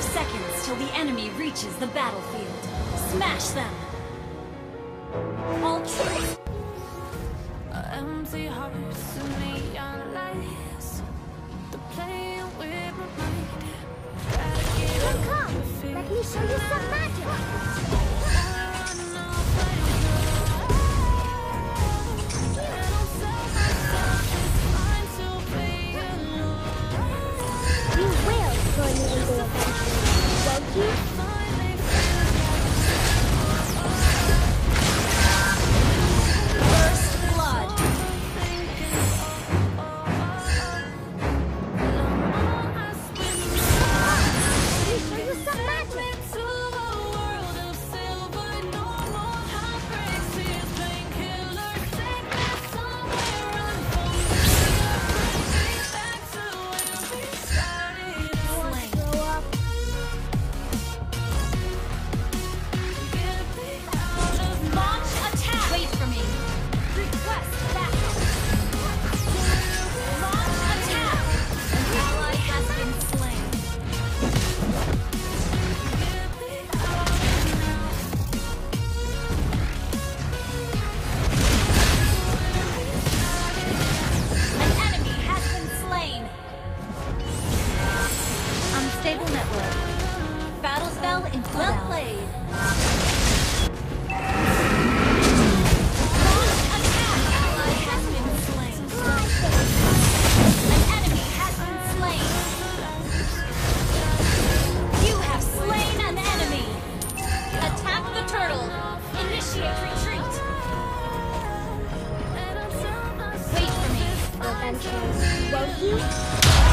Five seconds till the enemy reaches the battlefield. Smash them! All troops... Empty hearts and neon lights They're playing with my mind Come, come! Let me show you some magic! Sanchez, won't you?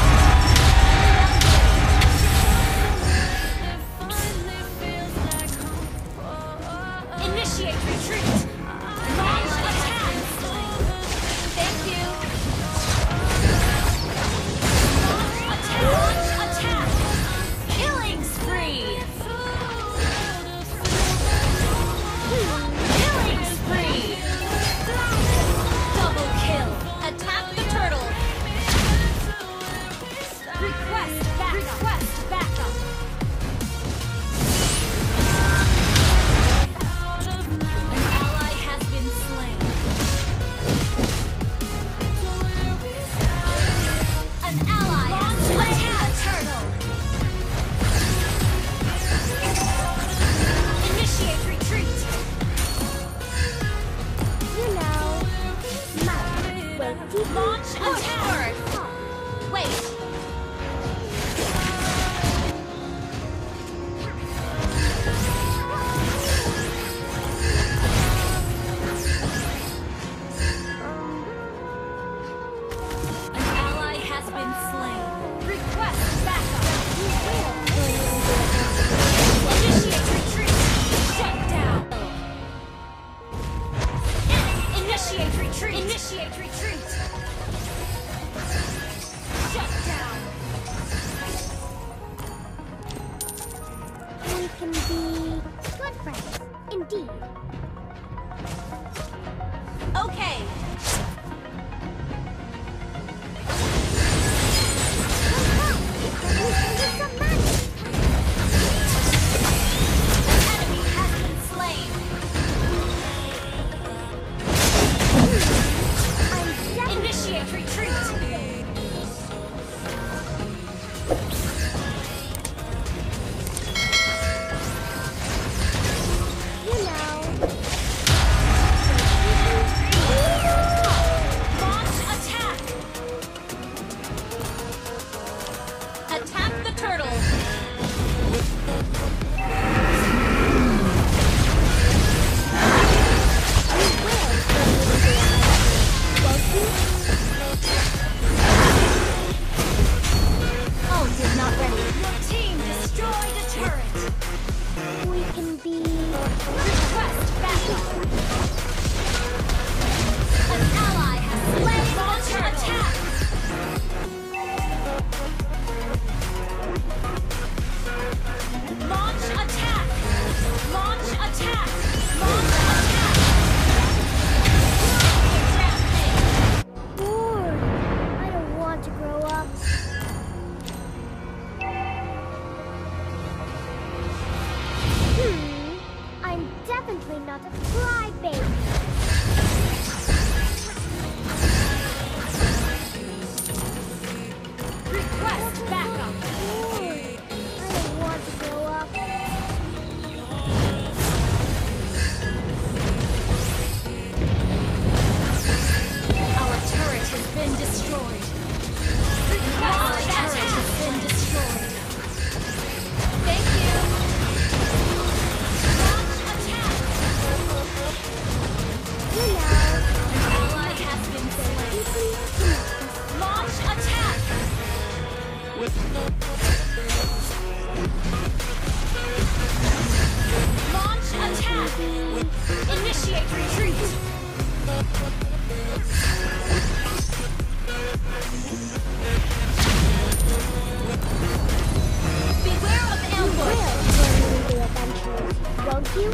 地狱。Initiate retreat! Beware of ambush! You will eventually, won't you?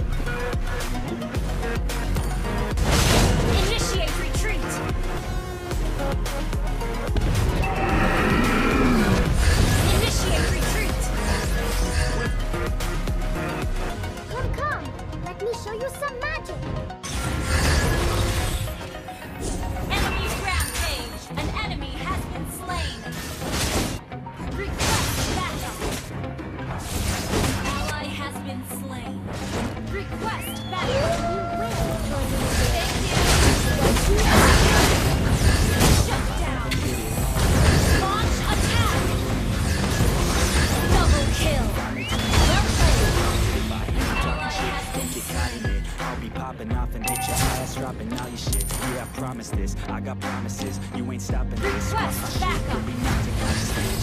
promise this. I got promises. You ain't stopping this. Request backup.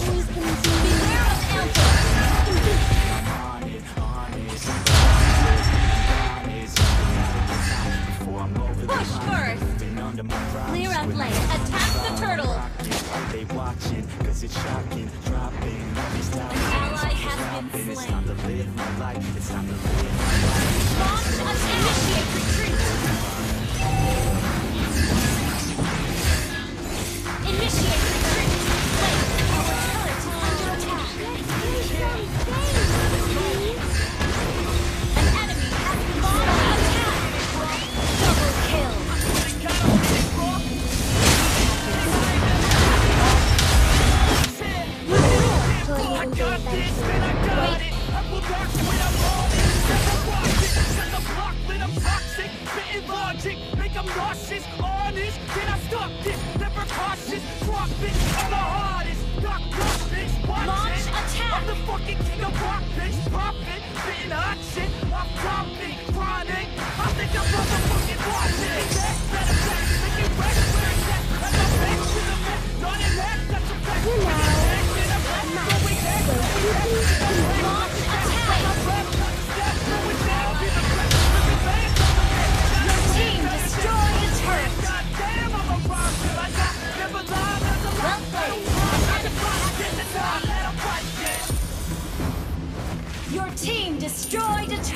Please. Push first. Clear out. Attack the turtle. An ally has been slain. It's time to live my life, it's time to live.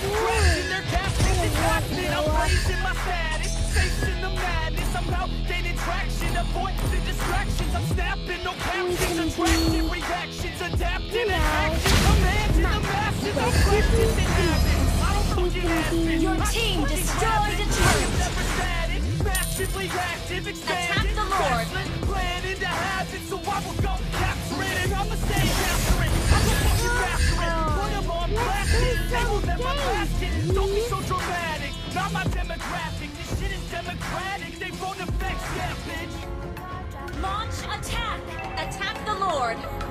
Crashing their. I'm raising my status, facing the madness. Gaining traction, distractions. I'm snapping, no captions, reactions, adapting action. The masses, I'm practicing habits. I don't Your team destroyed the turret. Massively active, Attack the Lord. panic! They won't affect bitch! Launch attack! Attack the Lord!